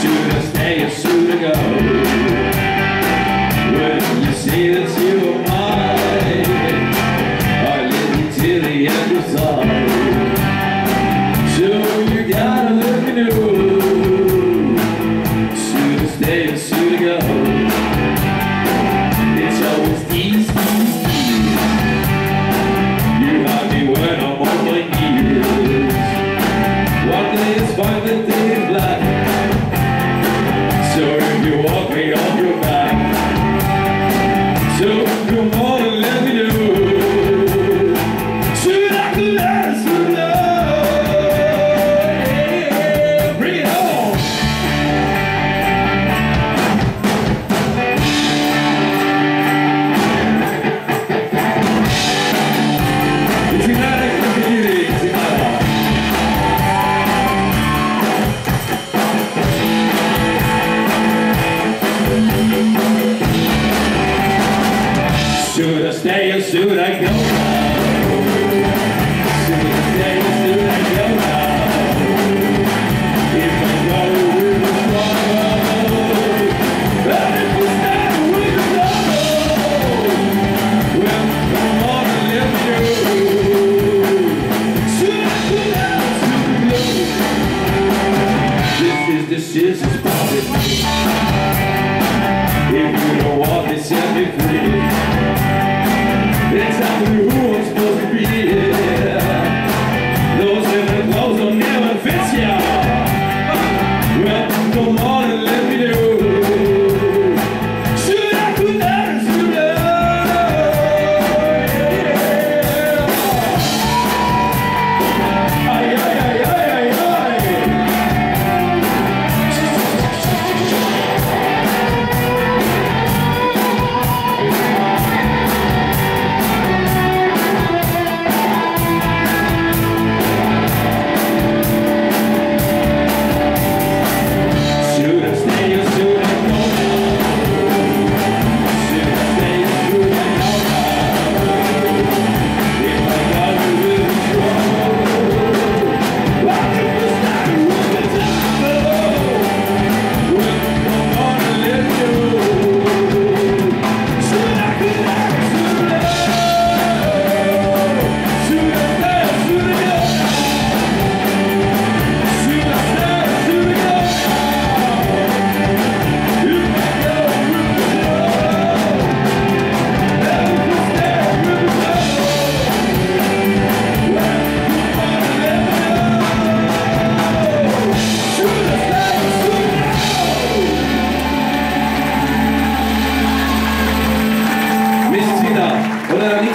Soon to stay or go. When you that you are mine I live you till the end of time So you gotta look stay or soon to go. It's always easy this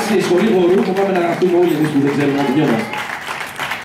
στη σχολή Βορού που πάμε να γραφτούμε όλοι εμείς που δεν ξέρουμε να πηγαίνουμε.